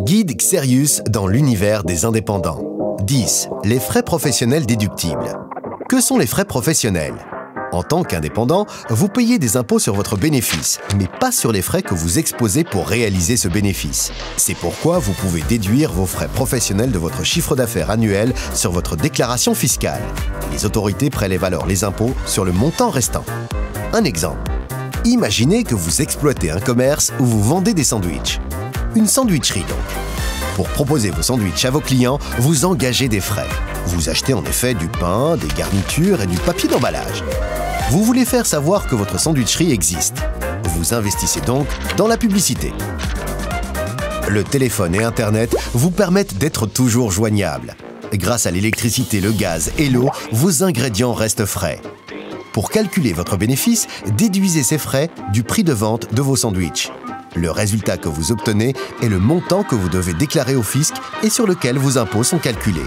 Guide Xerius dans l'univers des indépendants. 10. Les frais professionnels déductibles. Que sont les frais professionnels? En tant qu'indépendant, vous payez des impôts sur votre bénéfice, mais pas sur les frais que vous exposez pour réaliser ce bénéfice. C'est pourquoi vous pouvez déduire vos frais professionnels de votre chiffre d'affaires annuel sur votre déclaration fiscale. Les autorités prélèvent alors les impôts sur le montant restant. Un exemple. Imaginez que vous exploitez un commerce où vous vendez des sandwichs. Une sandwicherie donc. Pour proposer vos sandwichs à vos clients, vous engagez des frais. Vous achetez en effet du pain, des garnitures et du papier d'emballage. Vous voulez faire savoir que votre sandwicherie existe. Vous investissez donc dans la publicité. Le téléphone et Internet vous permettent d'être toujours joignable. Grâce à l'électricité, le gaz et l'eau, vos ingrédients restent frais. Pour calculer votre bénéfice, déduisez ces frais du prix de vente de vos sandwichs. Le résultat que vous obtenez est le montant que vous devez déclarer au fisc et sur lequel vos impôts sont calculés.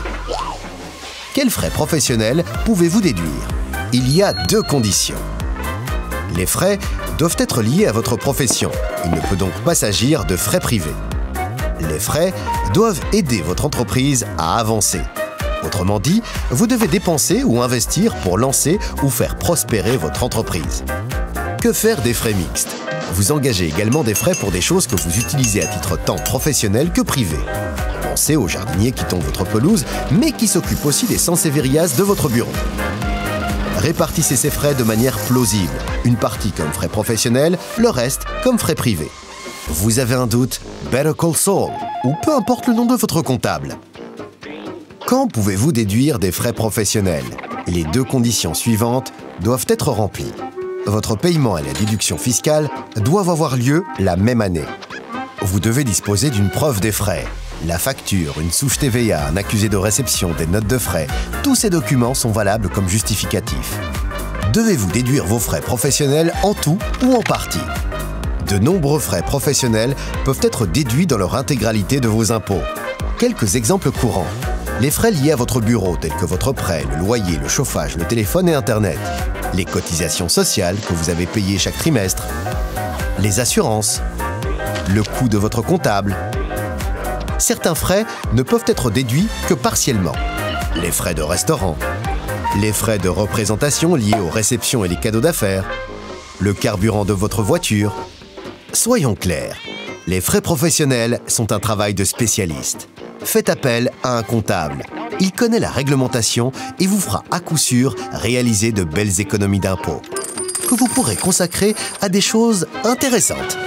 Quels frais professionnels pouvez-vous déduire? Il y a deux conditions. Les frais doivent être liés à votre profession. Il ne peut donc pas s'agir de frais privés. Les frais doivent aider votre entreprise à avancer. Autrement dit, vous devez dépenser ou investir pour lancer ou faire prospérer votre entreprise. Que faire des frais mixtes? Vous engagez également des frais pour des choses que vous utilisez à titre tant professionnel que privé. Pensez aux jardiniers qui tombent votre pelouse, mais qui s'occupent aussi des sansevérias de votre bureau. Répartissez ces frais de manière plausible. Une partie comme frais professionnels, le reste comme frais privés. Vous avez un doute? Better Call Saul ou peu importe le nom de votre comptable. Quand pouvez-vous déduire des frais professionnels? Les deux conditions suivantes doivent être remplies. Votre paiement et la déduction fiscale doivent avoir lieu la même année. Vous devez disposer d'une preuve des frais, la facture, une souche TVA, un accusé de réception, des notes de frais, tous ces documents sont valables comme justificatifs. Devez-vous déduire vos frais professionnels en tout ou en partie? De nombreux frais professionnels peuvent être déduits dans leur intégralité de vos impôts. Quelques exemples courants. Les frais liés à votre bureau, tels que votre prêt, le loyer, le chauffage, le téléphone et Internet. Les cotisations sociales que vous avez payées chaque trimestre. Les assurances. Le coût de votre comptable, certains frais ne peuvent être déduits que partiellement. Les frais de restaurant, les frais de représentation liés aux réceptions et les cadeaux d'affaires, le carburant de votre voiture. Soyons clairs, les frais professionnels sont un travail de spécialiste. Faites appel à un comptable. Il connaît la réglementation et vous fera à coup sûr réaliser de belles économies d'impôts que vous pourrez consacrer à des choses intéressantes.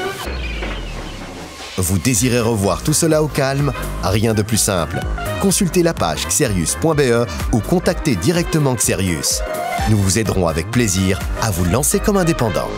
Vous désirez revoir tout cela au calme? Rien de plus simple. Consultez la page xerius.be ou contactez directement Xerius. Nous vous aiderons avec plaisir à vous lancer comme indépendant.